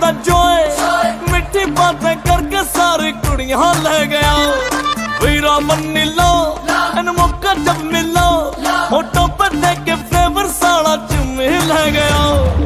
ਦਾ joy ਮਿੱਠੀ ਬਾਤਾਂ ਕਰਕੇ ਸਾਰੇ ਕੁੜੀਆਂ ਲੈ ਗਿਆ ਵੀਰਾ ਮੰਨੀ ਲੋ ਇਹਨੂੰ ਮੌਕਾ ਜਬ ਮਿਲੋ ਹੋਟੋਂ ਪਰ ਲੈ ਕੇ ਫਲੇਵਰ ਸਾਲਾ ਚੁੰਮੇ ਲੈ ਗਿਆ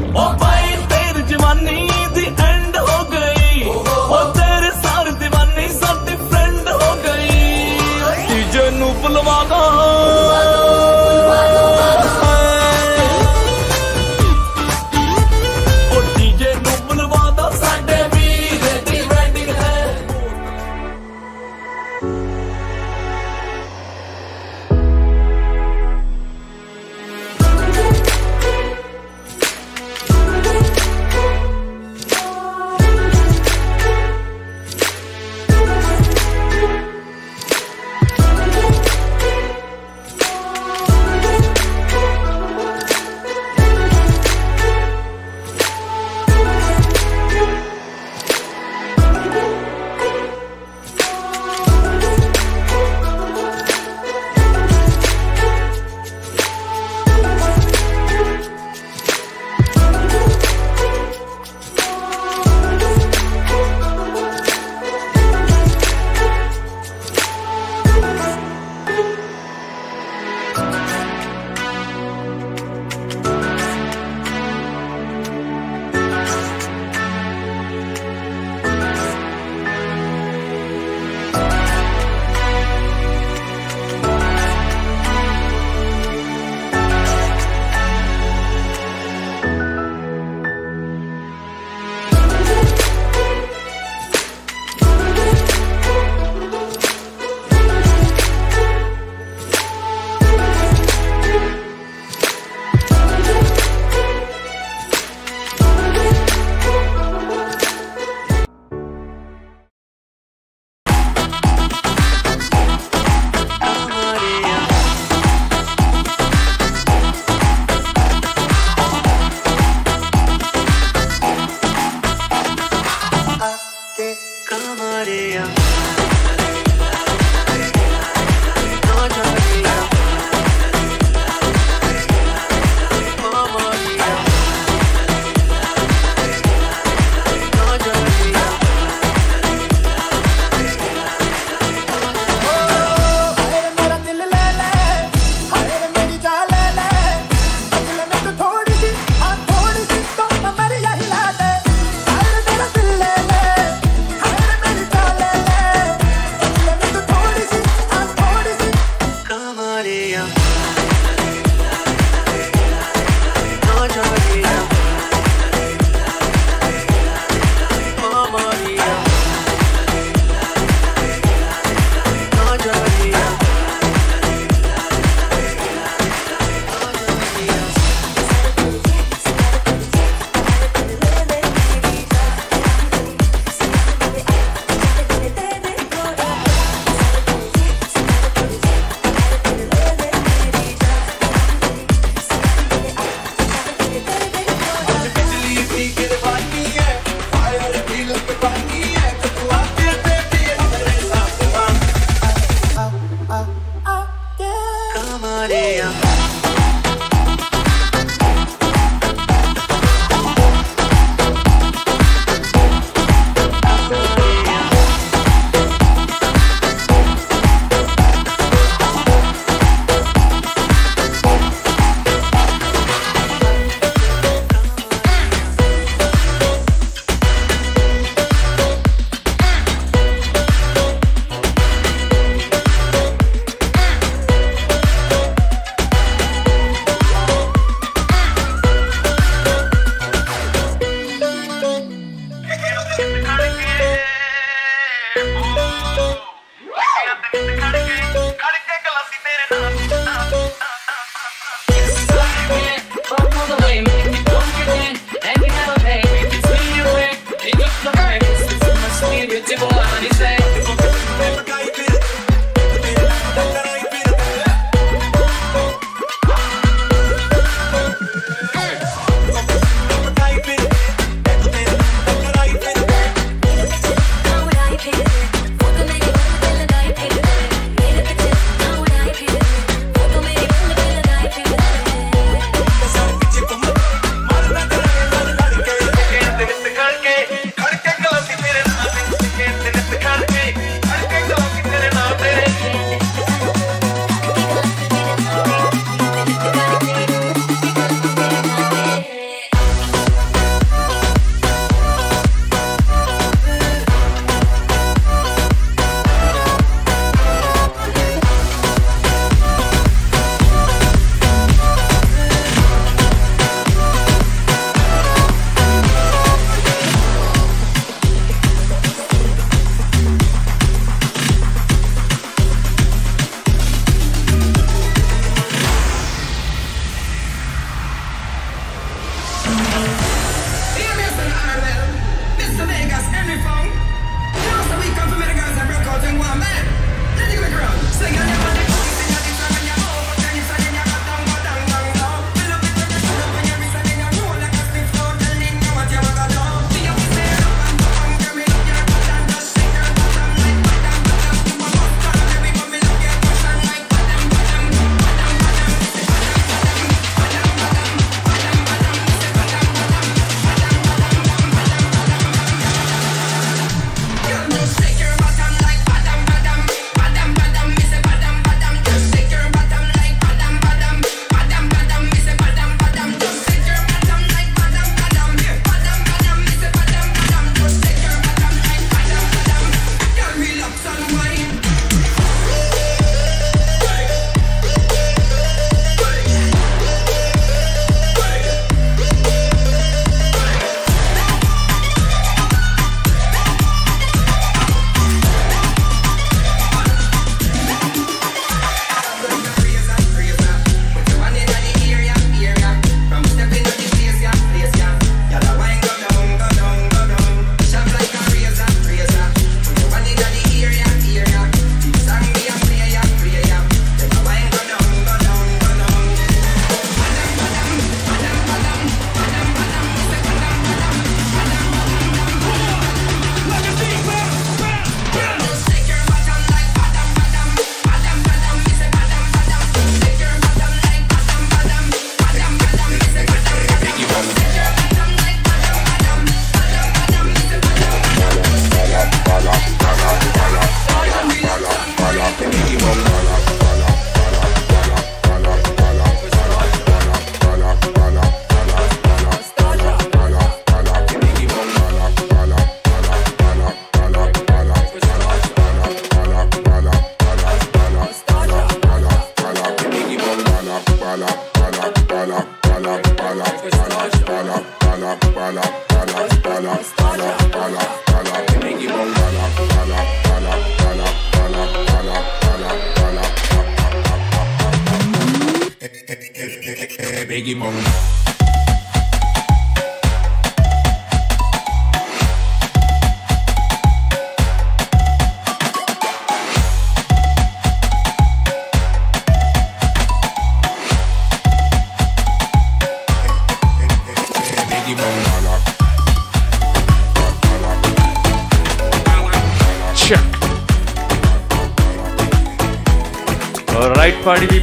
Maria.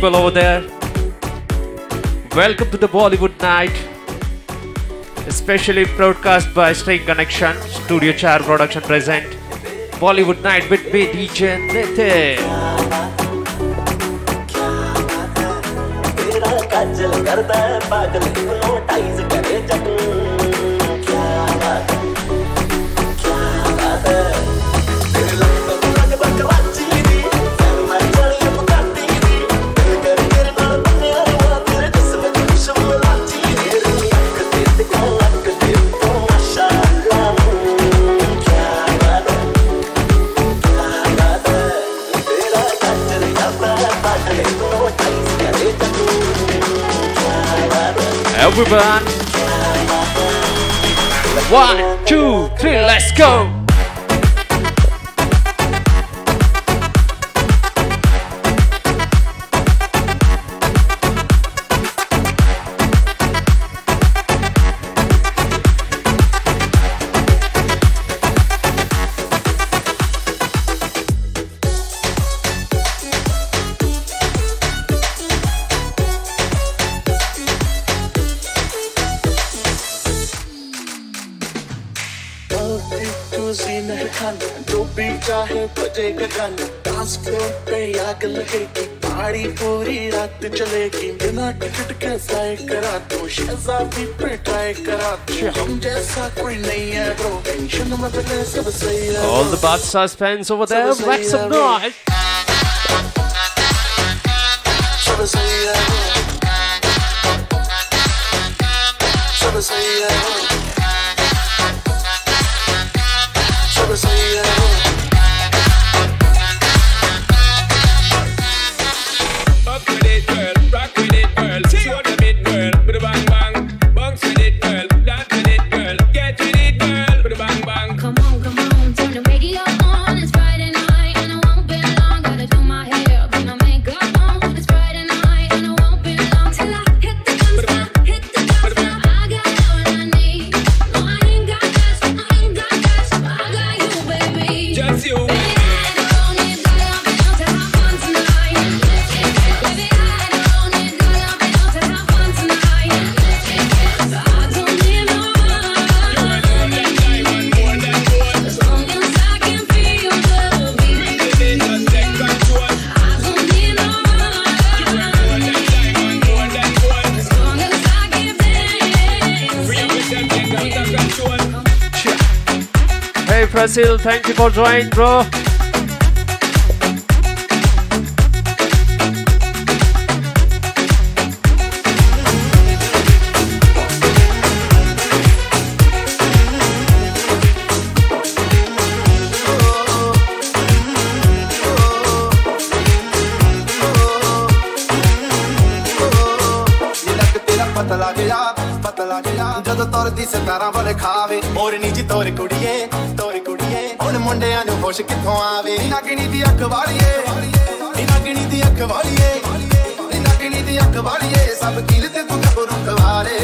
People over there. Welcome to the Bollywood night. Especially broadcast by String Connection, Studio Chaar Production present. Bollywood night with me, DJ. Everyone. One, two, three, let's go. लगेगी पार्टी पूरी रात चलेगी बिना ticket के fly करा दो शहजादी पे try करा दो हम जैसा कोई नहीं है ब्रो टेंशन मत ले सब सही है All the bad suspense over there, make some noise. सब सही है सब सही thank you for joining, bro. ਲੱਕ ਤੇਰਾ ਪਤਲਾ ਗਿਆ ਪਤਲਾ ਗਿਆ ਜਦੋਂ ਤੁਰਦੀ ਸਿਤਾਰਾਂ ਵਾਲੇ ਖਾਵੇ ਮੋਰਨੀ ਜੀ ਤੋਰ ਕੁੜੀਏ ਤੋਰ ਕੁੜੀਏ ਹੁਣ ਮੁੰਡਿਆਂ ਨੂੰ ਹੋਸ਼ ਕਿੱਥੋਂ ਆਵੇ? ਨਾਗਣੀ ਦੀ ਅੱਖ ਵਾਲੀਏ, ਨੀ ਨਾਗਣੀ ਦੀ ਅੱਖ ਵਾਲੀਏ, ਨੀ ਨਾਗਣੀ ਦੀ ਅੱਖ ਵਾਲੀਏ, ਸਭ ਕੀਲ ਤੇ ਤੂੰ ਗੱਭਰੂ ਕਵਾਰੇ।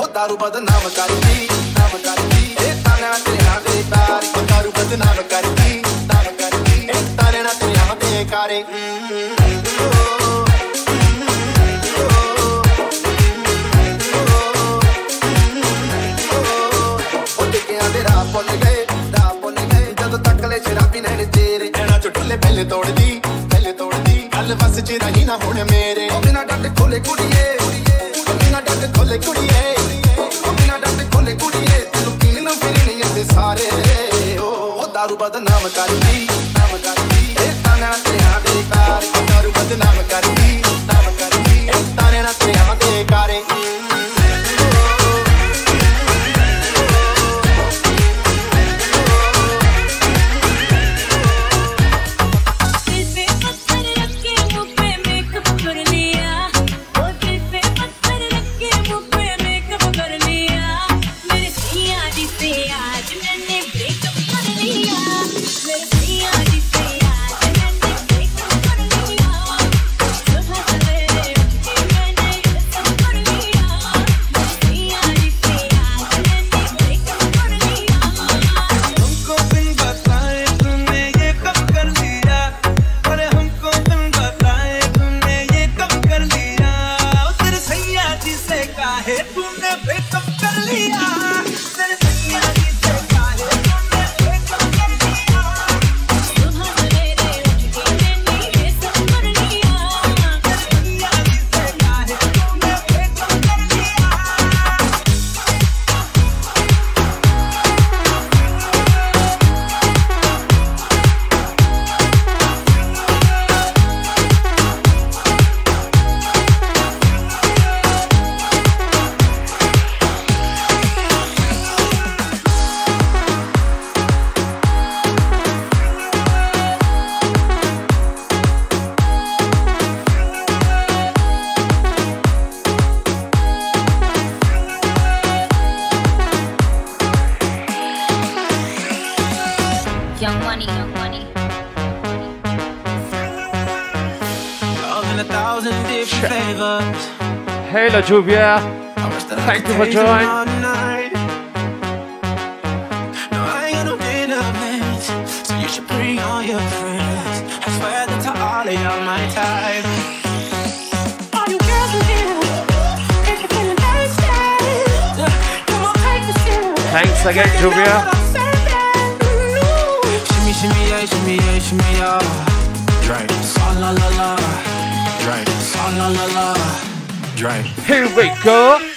ਹੋ ਦਾਰੂ ਬਦਨਾਮ ਕਰਦੀ ਨਾਮ ਕਰਦੀ, ਇਹ ਤਾਨਾ ਤੇਰਾ ਦੇ ਤਾਰੀ ਹੋ ਦਾਰੂ ਬਦਨਾਮ ਕਰਦੀ ਨਾਮ ਕਰਦੀ, ਇਹ ਤਾਨਾ ਤੇਰਾ ਦੇ ਕਾਰੇ ਪਹਿਲੇ ਤੋੜਦੀ ਪਹਿਲੇ ਤੋੜਦੀ। ਗੱਲ ਵਸ ਚ ਰਹੀ ਨਾ ਹੁਣ ਮੇਰੇ। ਉਹ ਬਿਨਾ ਡੱਟ ਖੋਲੇ ਕੁੜੀਏ। ਉਹ ਬਿਨਾ ਡੱਟ ਖੋਲੇ ਕੁੜੀਏ। ਉਹ ਬਿਨਾ ਡੱਟ ਖੋਲੇ ਕੁੜੀਏ। ਤੈਨੂੰ ਕੀਨ ਫਿਰਨੀ ਇੱਥੇ ਸਾਰੇ। ਉਹ ਦਾਰੂ ਬਦਨਾਮ ਕਰਦੀ ਕਰਦੀ। Come on, take a sip. Thanks again, Juvia. Shimmy, shimmy, yeah, shimmy, yeah, shimmy, yeah. Sa la la la. Sa la la la. Drink. Here we go.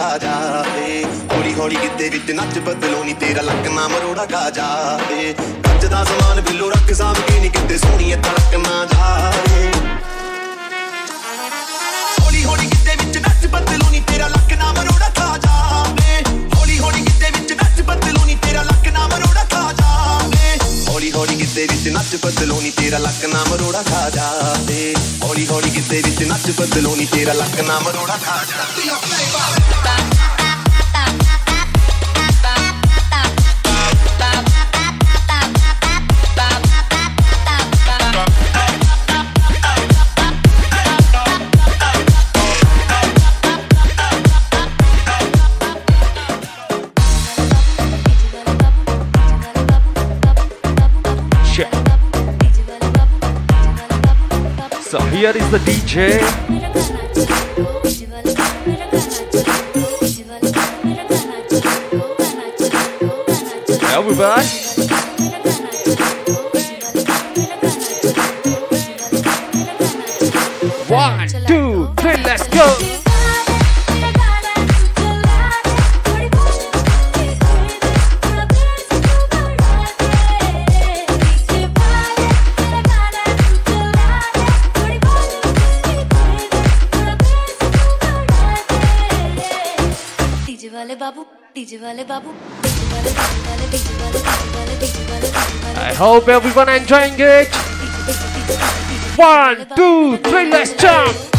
ਖਾ ਜਾਵੇ। ਹੌਲੀ ਹੌਲੀ ਗਿੱਧੇ ਵਿੱਚ ਨੱਚ ਬਦਲੋ ਨੀ ਤੇਰਾ ਲੱਕ ਨਾ ਮਰੋੜਾ ਖਾ ਜਾਵੇ। ਕੱਚ ਦਾ ਸਮਾਨ ਬਿੱਲੋ ਰੱਖ ਸਾਂਭ ਕੇ ਨੀ ਕਿਤੇ ਸੋਹਣੀਏ ਤੜਕ ਨਾ ਜਾਵੇ। ਹੌਲੀ ਹੌਲੀ ਗਿੱਧੇ ਵਿੱਚ ਨੱਚ ਬਦਲੋ ਨੀ ਤੇਰਾ ਲੱਕ ਨਾ ਮਰੋੜਾ ਖਾ ਜਾਵੇ। ਹੌਲੀ ਹੌਲੀ ਕਿਤੇ ਵਿੱਚ ਨੱਚ ਬਦਲੋ ਨੀ ਤੇਰਾ ਲੱਕ ਨਾ ਮਰੋੜਾ ਖਾ ਜਾਵੇ। ਹੌਲੀ ਹੌਲੀ ਕਿਤੇ ਵਿੱਚ ਨੱਚ ਬਦਲੋ ਨੀ ਤੇਰਾ ਲੱਕ ਨਾ ਮਰੋੜਾ ਖਾ ਜਾਵੇ। ਹੌਲੀ ਹੌਲੀ ਕਿਤੇ ਵਿੱਚ ਨੱਚ ਬਦਲੋ ਨੀ ਤੇਰਾ ਲੱਕ ਨਾ ਮਰੋੜਾ ਖਾ ਜਾਵੇ। Here is the DJ. Everybody. I hope everyone enjoying it. One, two, three, let's jump.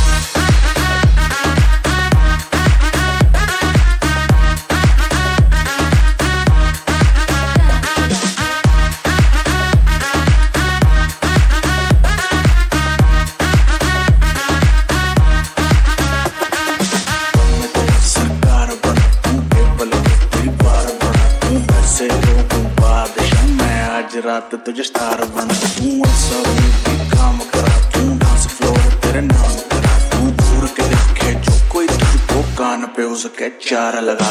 रात तुझे स्टार बना तू भी काम करा, तू डांस फ्लोर तेरे नाम करा, तू दूर के जो कोई तुझको कान पे उसके चार लगा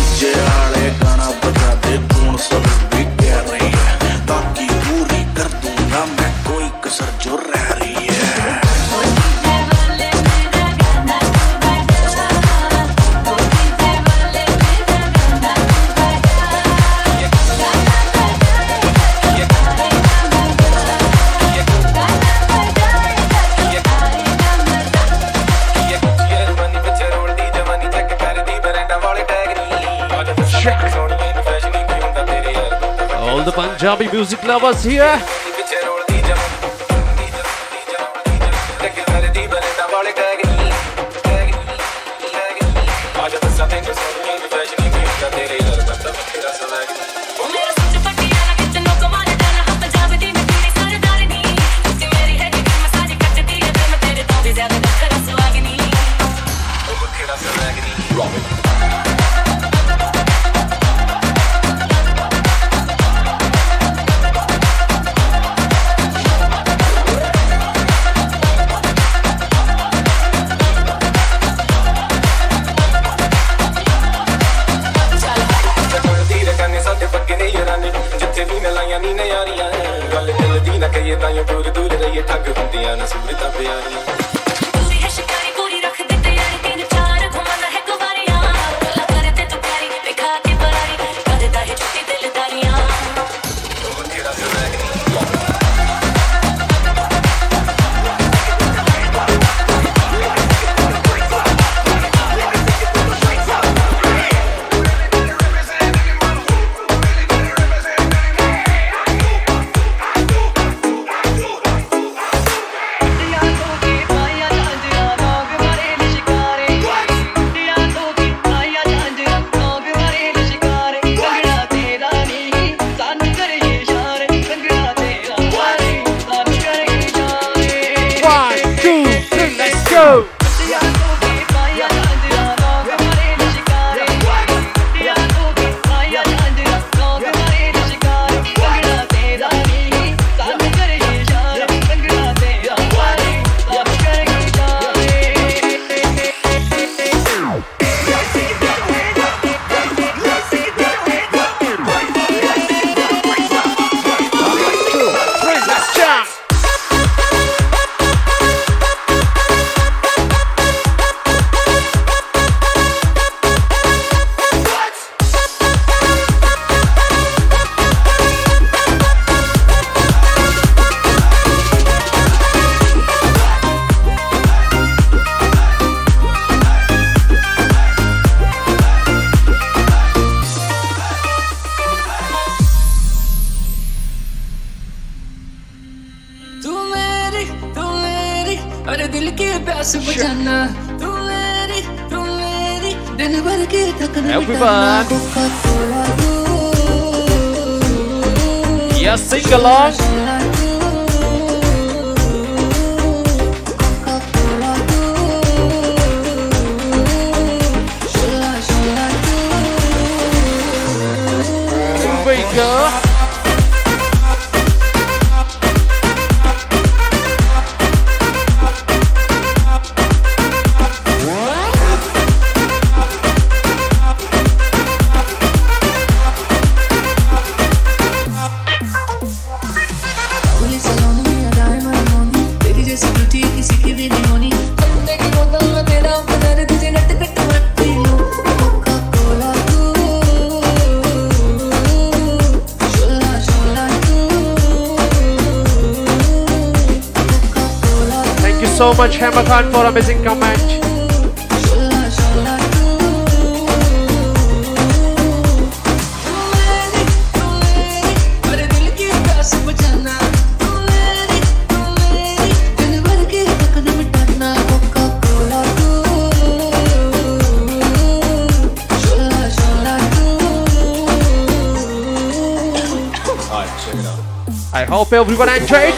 music lovers here. Alright, check it out. I hope everyone enjoyed.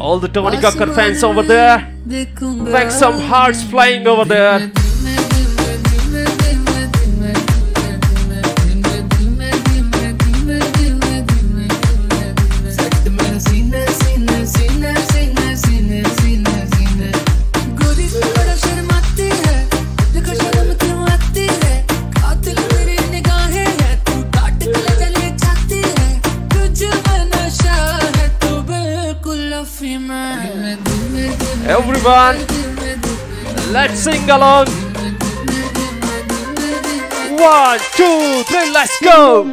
All the Tony Kakkar fans over there. Like some hearts flying over there. One, Let's sing along. One, two, three, let's go.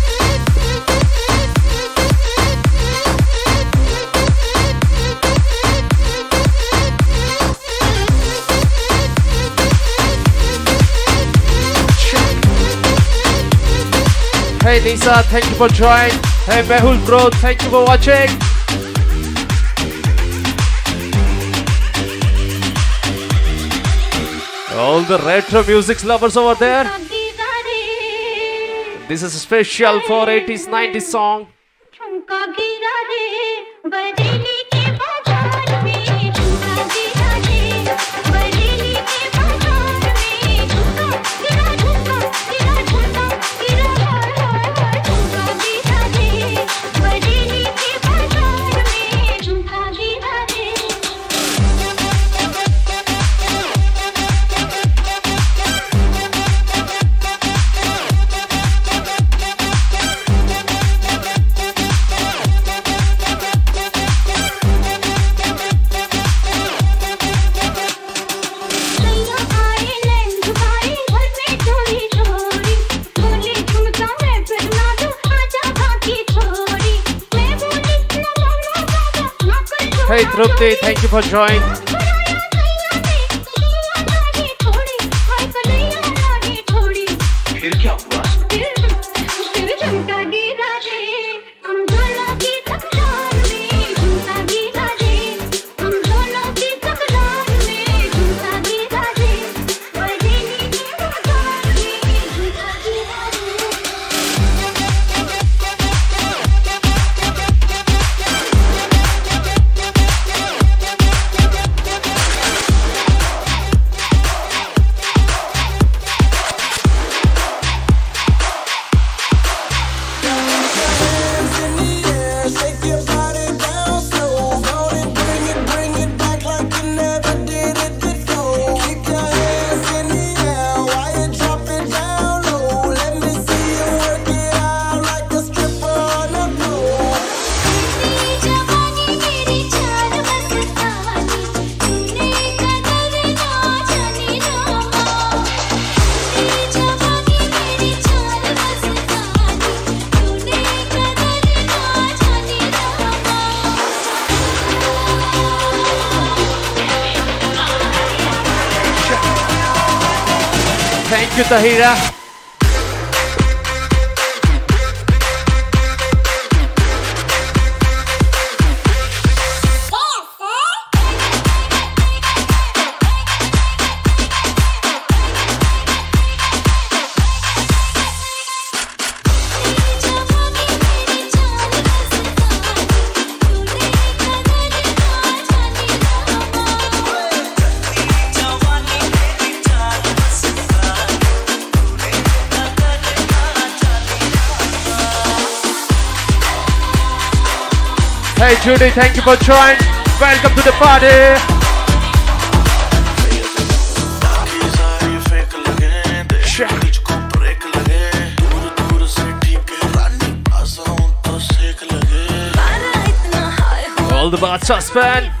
Hey Lisa, thank you for joining. Hey Mehul bro, thank you for watching. All the retro music lovers over there. This is special for 80s, 90s song. Trupti. Thank you for joining. esta gira Judy, thank you for joining. Welcome to the party. All the bad suspend.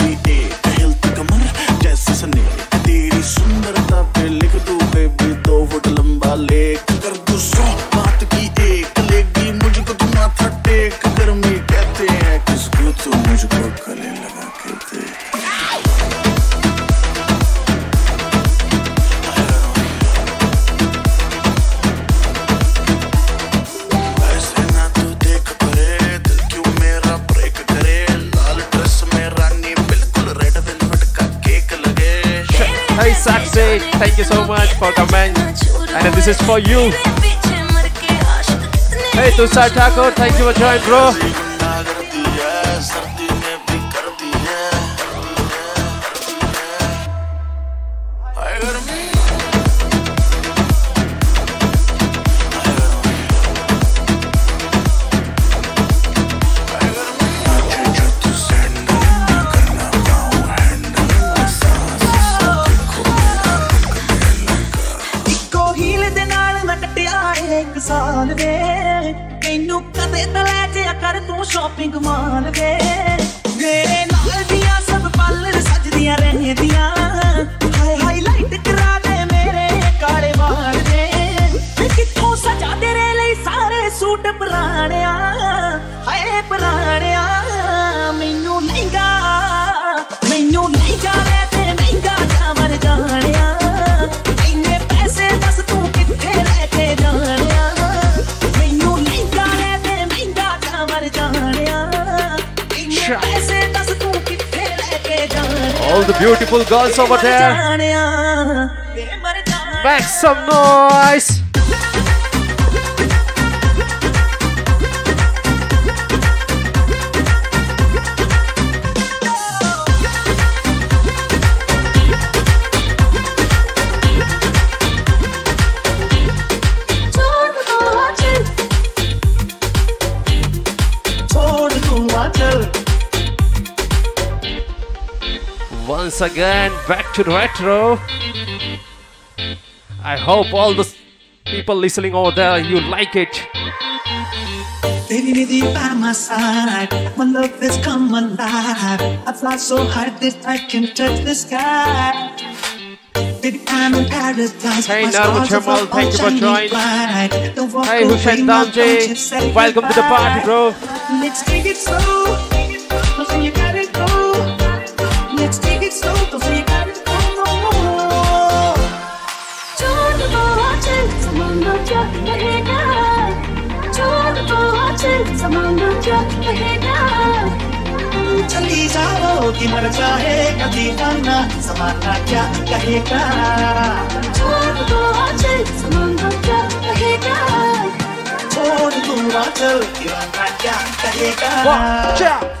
is for you. Hey, Tushar Thakur, thank you for joining, bro. over there. Make some noise. Once again, back to the retro. I hope all the people listening over there, you like it. Baby, with you by my side, my love has come alive. I fly so high that I can touch the sky. Baby, I'm in paradise. Hey, Narmu stars are Jamal, all thank you for joining. bright. Don't walk Hey, Hussein Damji, don't you say welcome to the party, bro. Let's take it slow. मर जाए दीवाना समाना क्या कहेगा? छोड़ दो चल समुंदर क्या कहेगा? छोड़ दूँगा चल दीवाना क्या कहेगा?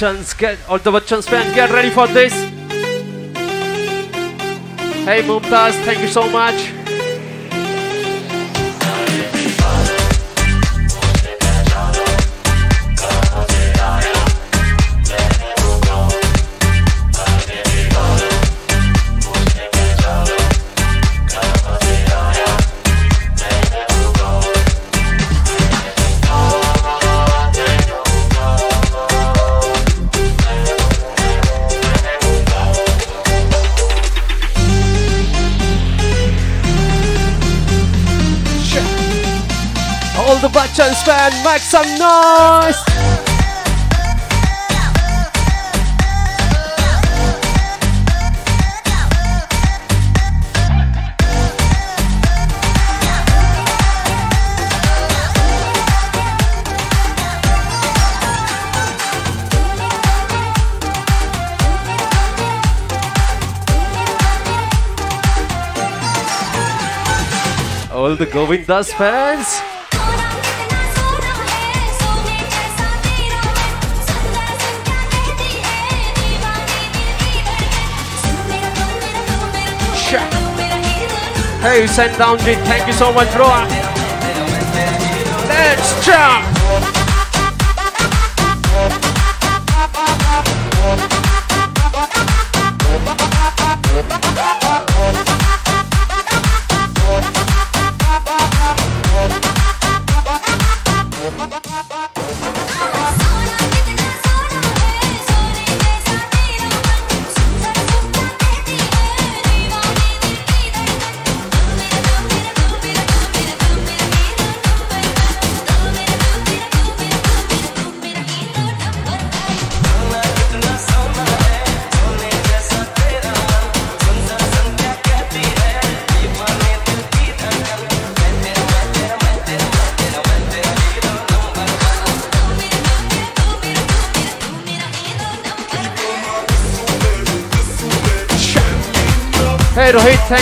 Get all the Bachchans fans get ready for this. Hey Mumtaz, thank you so much. Fan, make some noise! All the Govindas fans. Hey, send down Jit. Thank you so much, bro. Let's jump.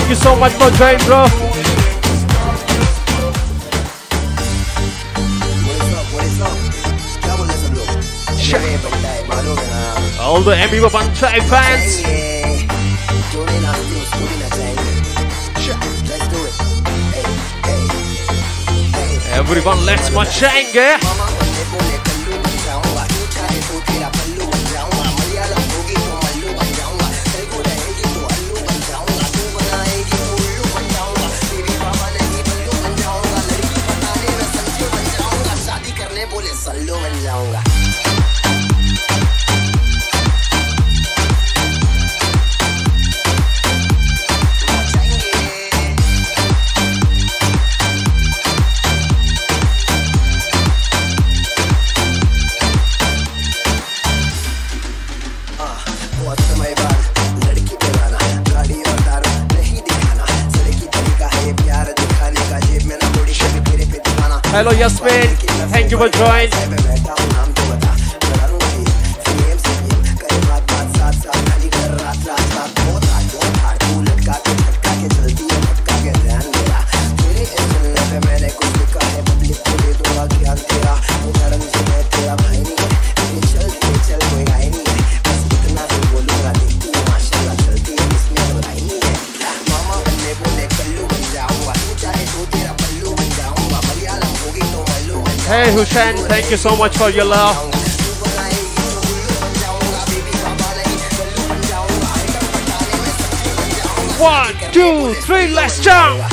Thank you so much for joining, bro. All the MB Baban Tribe fans. Everyone, let's machange. Hello Yasmin, thank you for joining. Hey Hussein, thank you so much for your love. One, two, three, let's jump!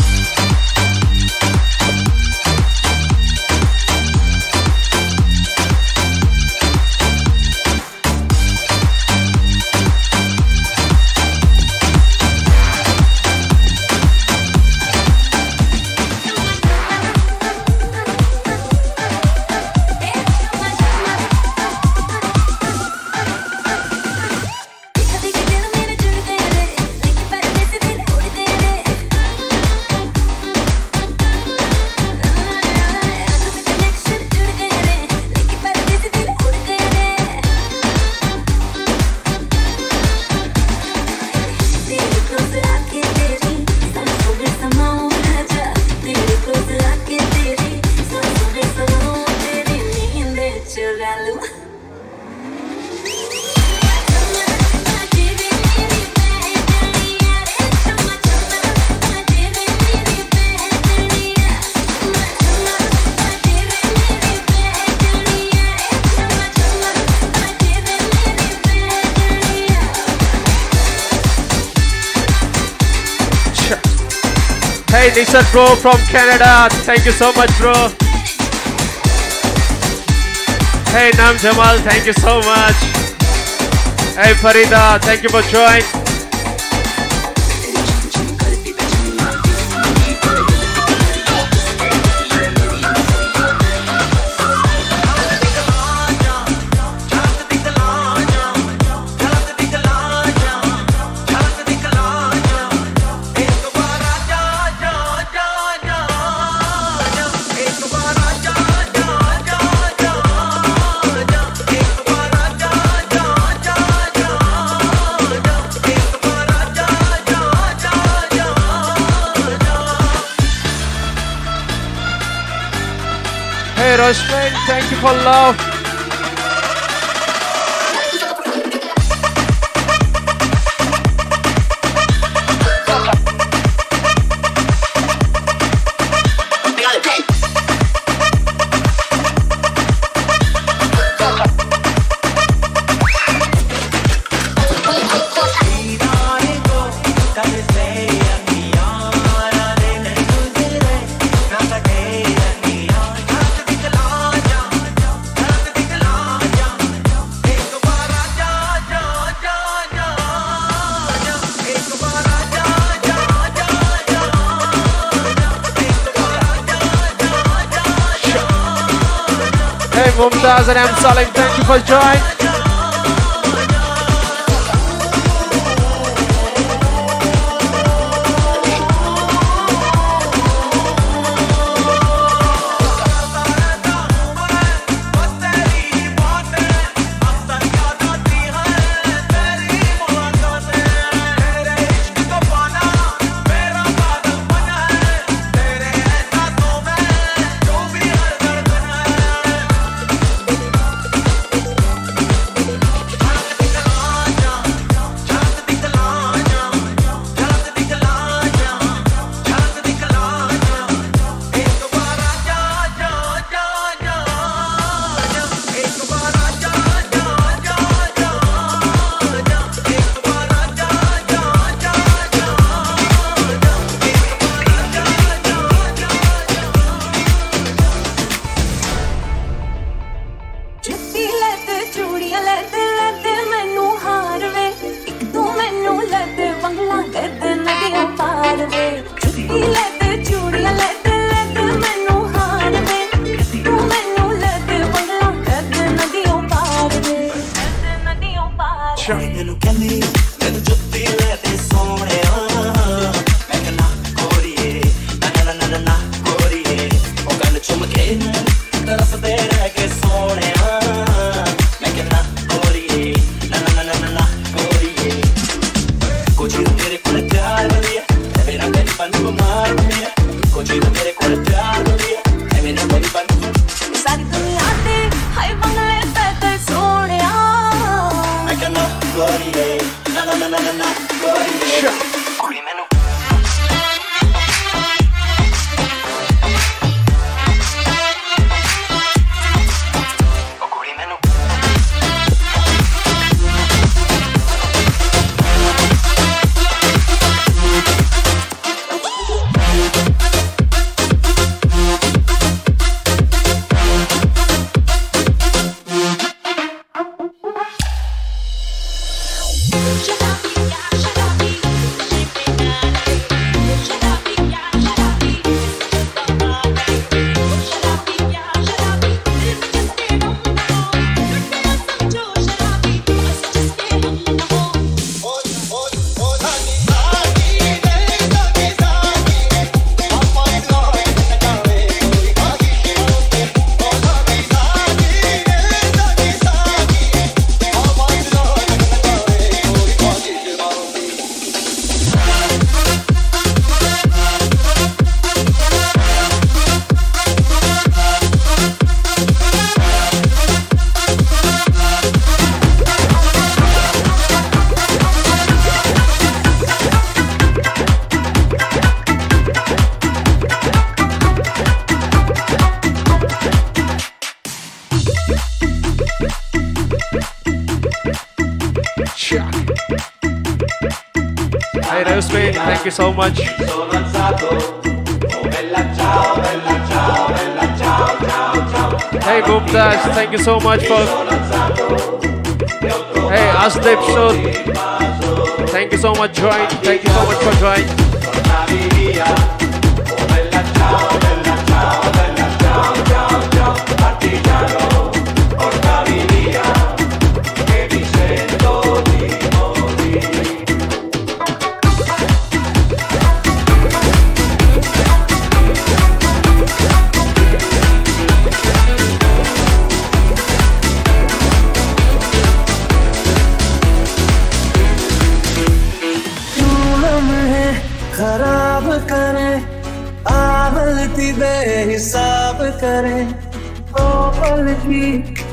Bro from Canada, thank you so much bro. Hey Nam Jamal, thank you so much. Hey Farida, thank you for joining. for love. As I'm Salim, thank you for joining. Thank you so much. Hey Mumtaz, thank you so much for. Hey Asdip Shod, thank you so much, join. Thank you so much for joining. की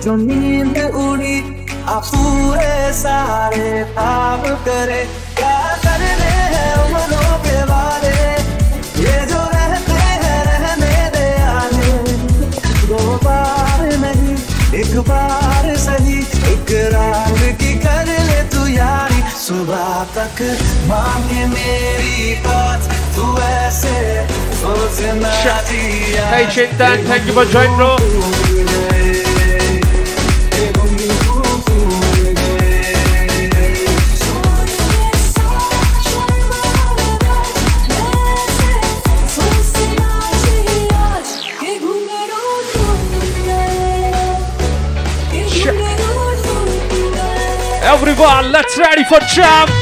जो नींद उड़ी आप पूरे सारे करे। क्या करने हैं उम्रों के वाले ये जो रहते हैं रहने दे आने। दो बार नहीं एक बार सही। इकरार की कर ले तू यारी। सुबह तक मांगे मेरी बात तू ऐसे सोचना Hey Chintan, thank you for joining bro. Everyone, let's ready for jump.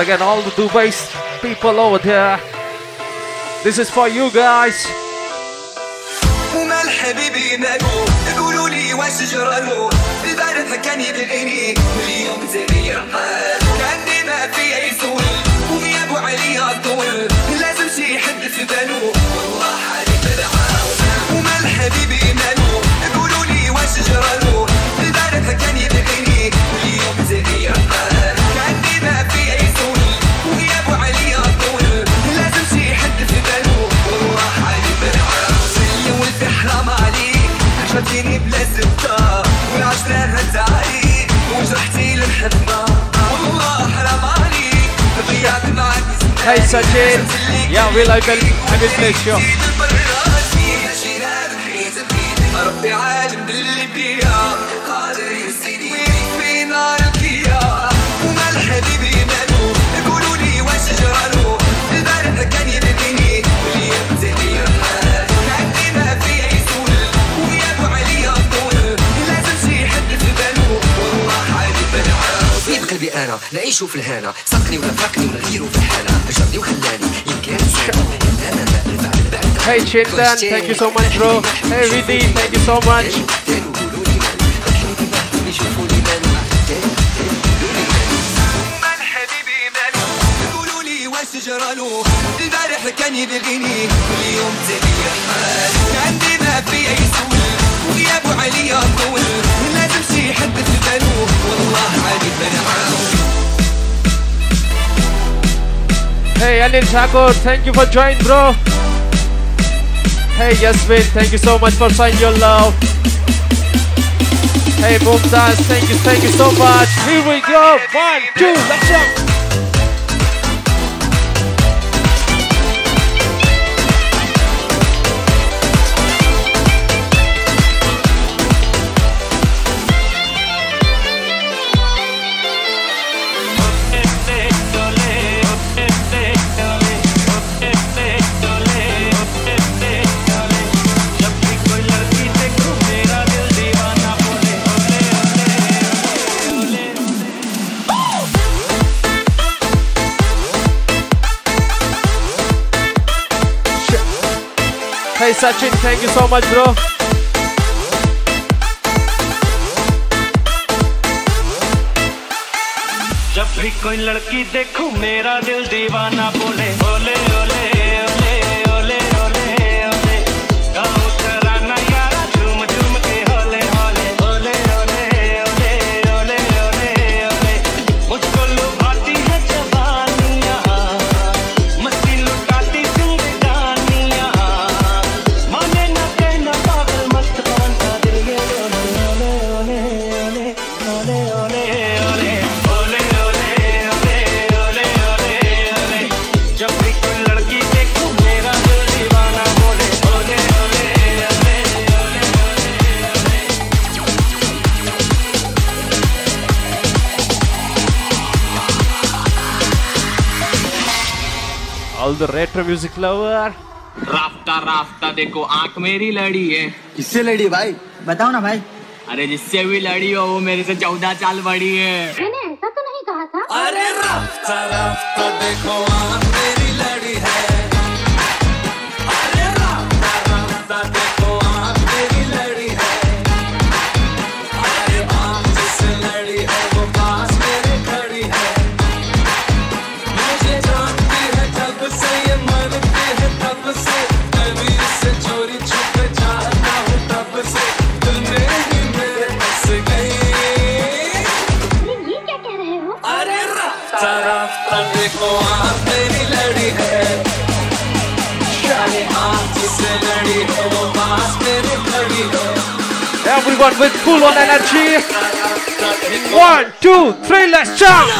again, all the Dubai people over there. This is for you guys. ومال حبيبي مالو قولوا لي واش جرالو. البارح كان يبغيني اليوم تغير حال. كأني ما في أي سول وغيابه عليا طول لازم شي حد في بالو والله حالي بالعاون ومال حبيبي مالو قولوا لي واش جرالو. البارح كان يبغيني الزبدة والعجلانة تعي وجرحتي للحدمة والله حرام عليك ضيعت معك زمان هاي يا أنا نعيش في الهنا. سرقني ولا ونغيرو في الحالة. هجرني وخلاني يمكن Hey Chintan, thank you so much, bro. Hey Vidhi, thank you so much. البارح كان يبغيني واليوم تغير حال عندي ما في أي سول وغيابه عليا طول لازم شي حد في بالو والله عادي بنعاون Hey Anil Thakur, thank you for joining, bro. Hey Yasmin, thank you so much for showing your love. Hey Mumtaz, thank you, thank you so much. Here we go. One, two, let's jump. Sachin, thank you so much, bro. जब भी कोई लड़की देखूँ मेरा दिल दीवाना बोले ओले All the retro music lover Raabta राफ्ता देखो आँख मेरी लड़ी है। किससे लड़ी भाई? बताओ ना भाई। अरे जिससे भी लड़ी हो वो मेरे से चौदह साल बड़ी है। मैंने ऐसा तो नहीं कहा था। अरे राफ्ता राफ्ता देखो आँख मेरी Everyone with full on energy. One, two, three, let's jump.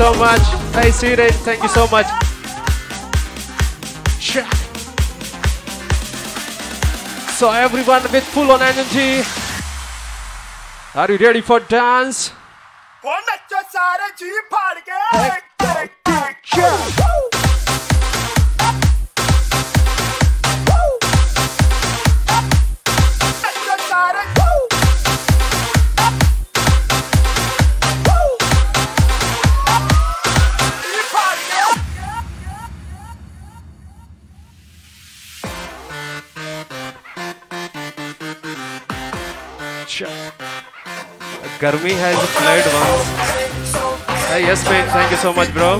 So much. Hey Siren, thank you so much. So everyone with full on energy. Are you ready for dance? Garmi has played once. Hey Yasmin, thank you so much, bro.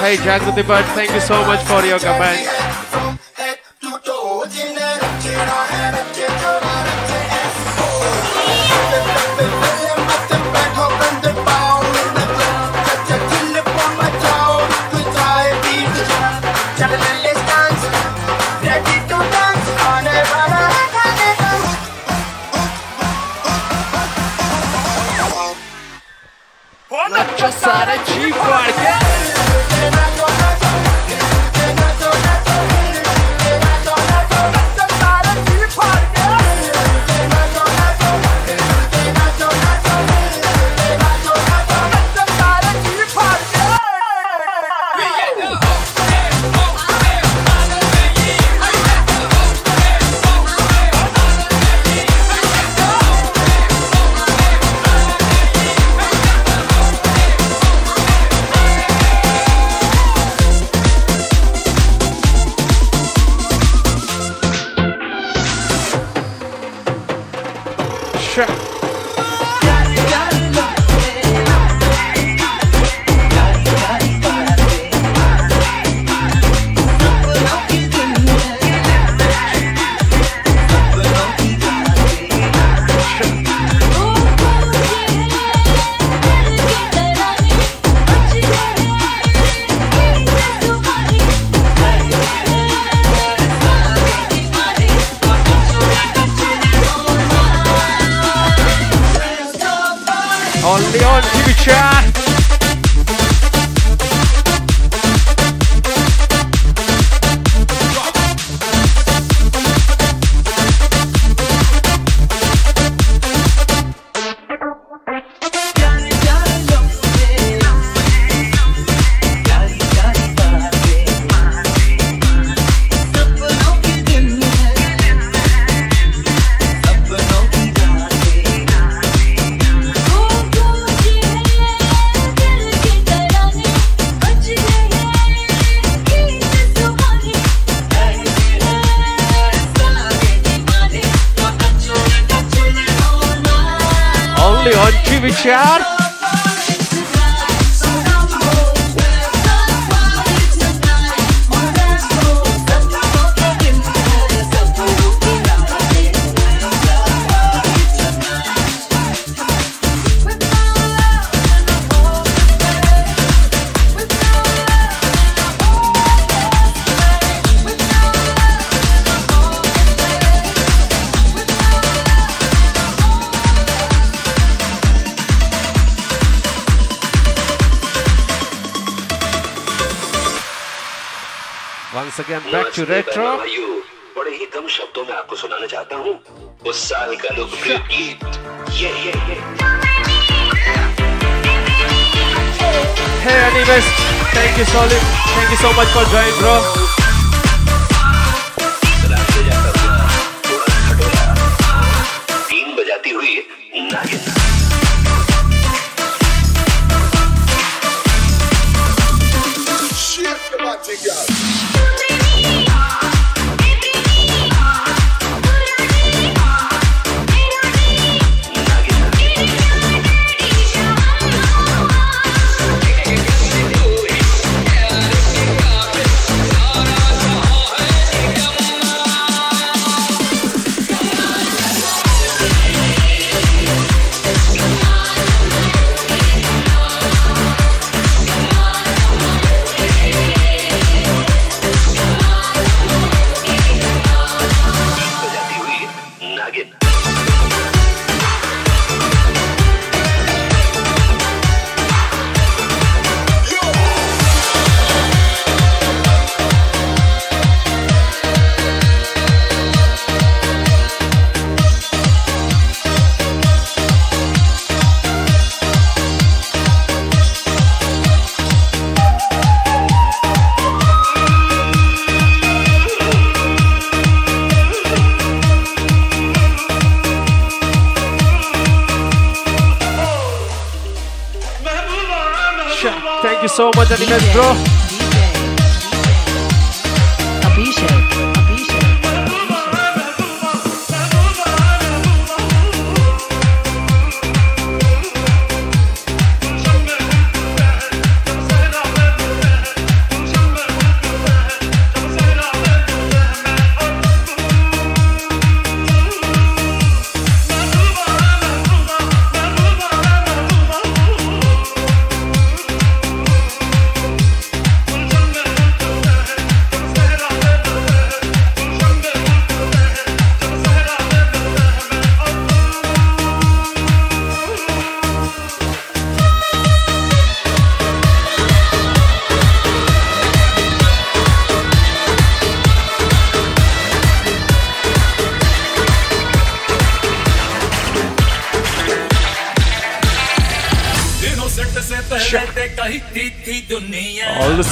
Hey Jagruti Bhatt, thank you so much for your comment. On TV Chaar. भाइयों बड़े ही कम शब्दों में आपको सुनाना चाहता हूँ उस साल का लोकप्रिय गीत ये ये ये Hey Animus, thank you Solid. thank you so much for joining, bro.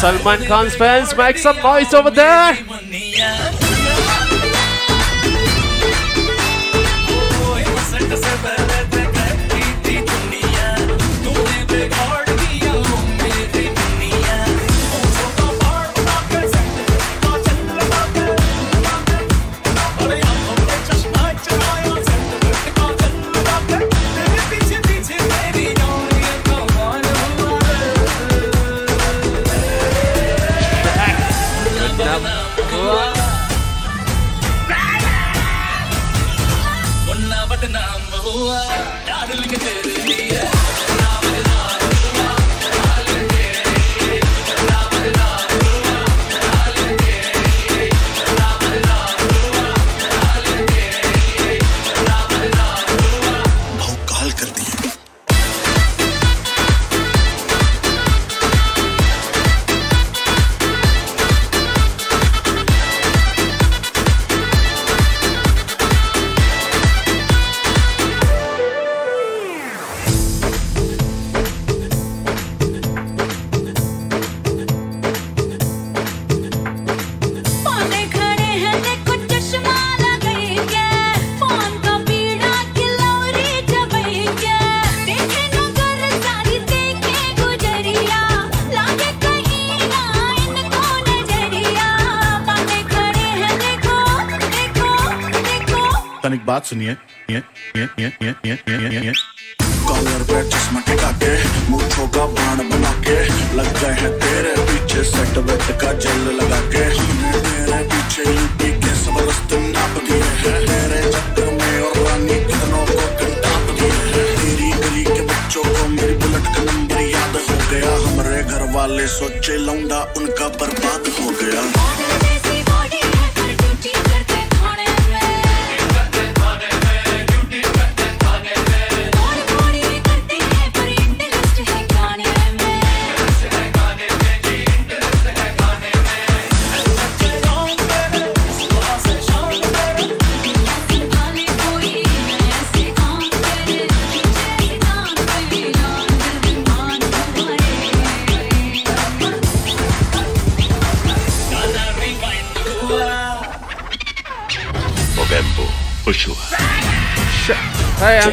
Salman Khan's fans, make some noise over there. बात सुनिए। पे टिका के मूछों का बाण बना के लग गए हैं तेरे पीछे सेट वेट का जल लगा के तेरे पीछे यूपी के नाप दिए तेरे चक्कर में और रानी कितनों को कंटाप दिए तेरी गली के बच्चों को मेरी बुलेट का नंबर याद हो गया। हमारे घर वाले सोचे लौंडा उनका बर्बाद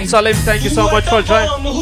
Salim. Thank you so much for joining.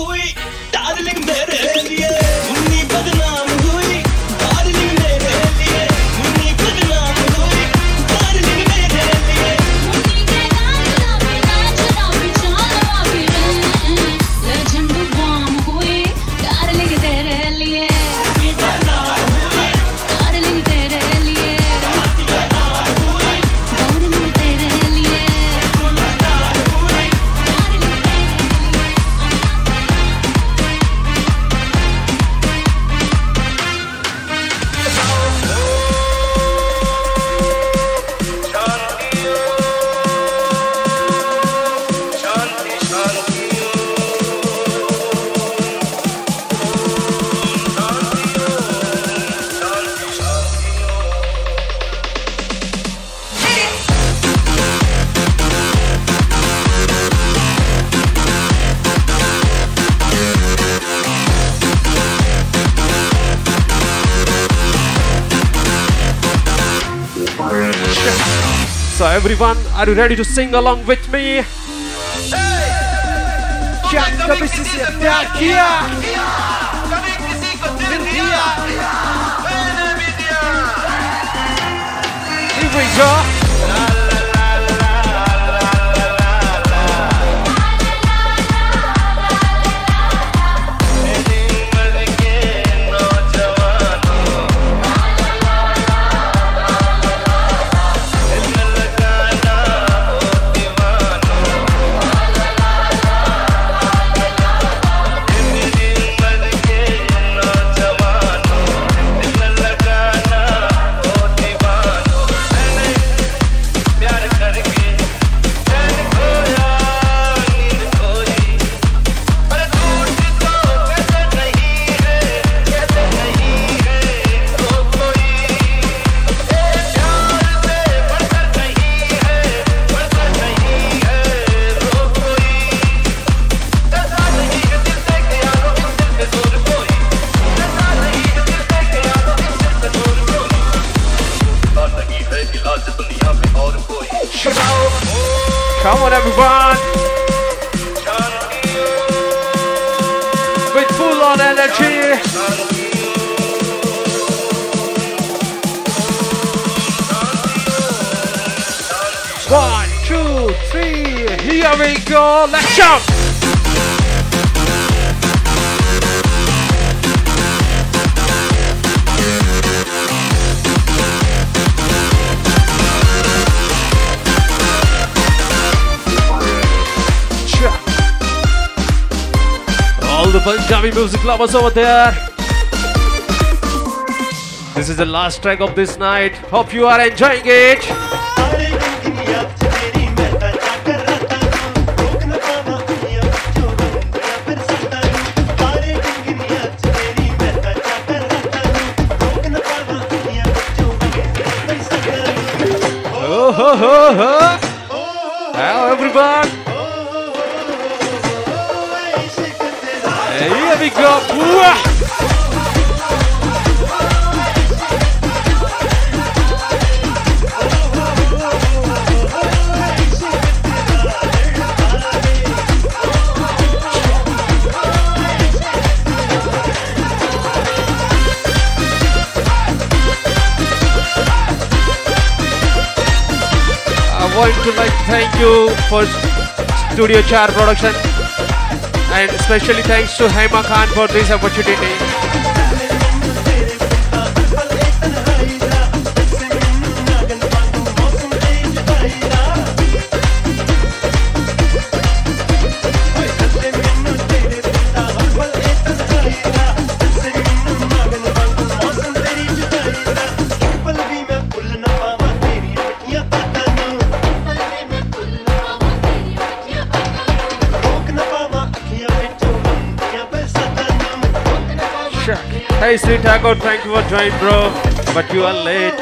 everyone, are you ready to sing along with me? क्या कभी किसी से प्यार किया Here we go. Here we go. Let's jump. All the Punjabi music lovers over there. This is the last track of this night. Hope you are enjoying it. 嗯哼 you for Studio Chaar production and especially thanks to Heima Khan for this opportunity. Hey Sri Thakur, thank you for joining bro, but you are late.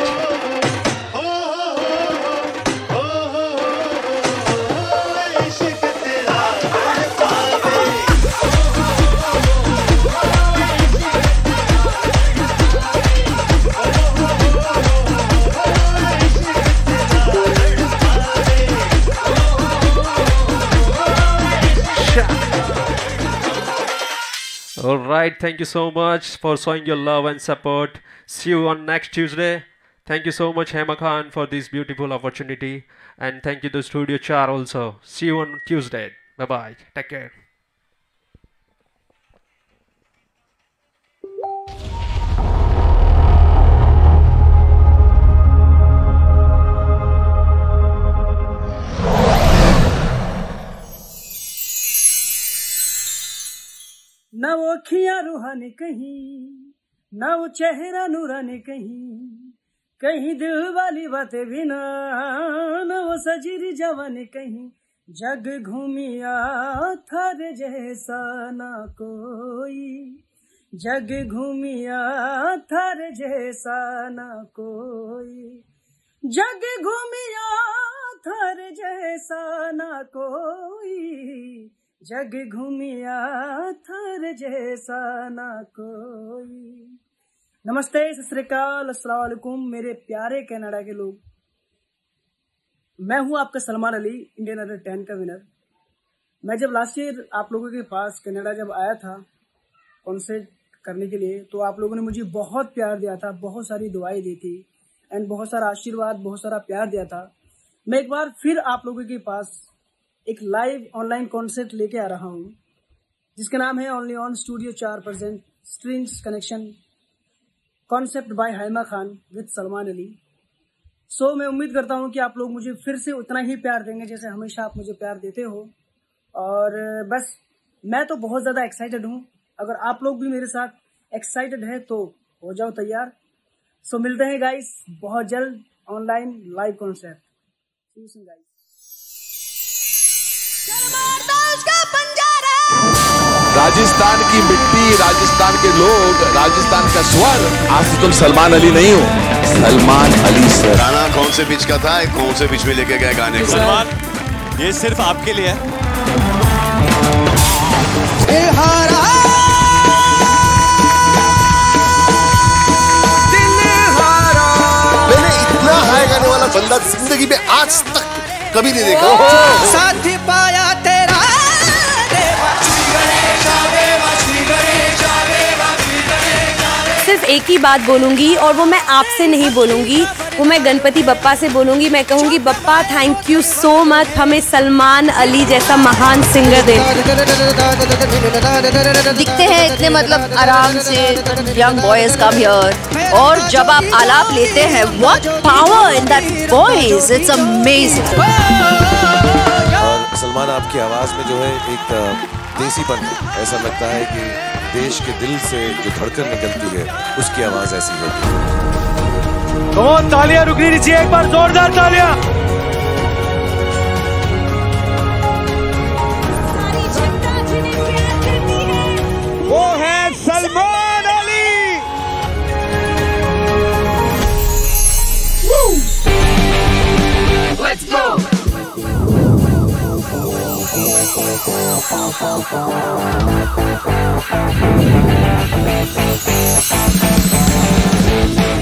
All right, thank you so much for showing your love and support. See you on next Tuesday. Thank you so much, Heima Khan, for this beautiful opportunity, and thank you to Studio Chaar also. See you on Tuesday. Bye bye. Take care. ना वो अखियाँ रूहानी कहीं, ना वो चेहरा नूरानी कहीं। कहीं दिल वाली बातें भी ना ना वो सजीरी जवानी कहीं। जग घूमिया थर जैसा ना कोई। जग घूमिया थर जैसा ना कोई। जग घूमिया थर जैसा ना कोई। जग घूमिया थर जैसा ना कोई। नमस्ते, सत श्रीकाल मेरे प्यारे कनाडा के लोग। मैं हूँ आपका Salman Ali Indian under ten का विनर मैं जब लास्ट ईयर आप लोगों के पास कनाडा जब आया था कॉन्सर्ट करने के लिए तो आप लोगों ने मुझे बहुत प्यार दिया था, बहुत सारी दुआएँ दी थी एंड बहुत सारा आशीर्वाद, बहुत सारा प्यार दिया था। मैं एक बार फिर आप लोगों के पास एक लाइव ऑनलाइन कॉन्सर्ट लेके आ रहा हूँ जिसका नाम है ओनली ऑन स्टूडियो चार percent strings connection concept by Haima Khan with Salman Ali so मैं उम्मीद करता हूँ कि आप लोग मुझे फिर से उतना ही प्यार देंगे जैसे हमेशा आप मुझे प्यार देते हो। और बस मैं तो बहुत ज़्यादा एक्साइटेड हूँ। अगर आप लोग भी मेरे साथ एक्साइटेड है तो हो जाओ तैयार। सो so, मिलते हैं गाइस बहुत जल्द online live concert guys Rajasthan की मिट्टी राजस्थान के लोग राजस्थान का स्वर। आज से तुम सलमान अली नहीं हो। सलमान अली सर गाना कौन से बीच का था? कौन से बीच में लेके गए गाने को? सलमान ये सिर्फ़ आपके लिए है। इतना हाई गाने वाला बंदा ज़िंदगी में आज तक कभी नहीं देखा। साथी एक ही बात बोलूँगी और वो मैं आपसे नहीं बोलूँगी। वो मैं गणपति बप्पा से बोलूँगी। मैं कहूँगी Bappa thank you so much हमें सलमान अली जैसा महान सिंगर दे। दिखते हैं इतने मतलब आराम से यंग बॉयज़ कम हियर और। जब आप आलाप लेते हैं what power in that voice it's amazing Salman आपकी आवाज़ में जो है एक देसीपन ऐसा लगता है कि देश के दिल से जो धड़कन निकलती है, उसकी आवाज़ ऐसी होती है। कौन तालियाँ रुकनी दीजिए एक बार जोरदार तालियाँ। Thank you.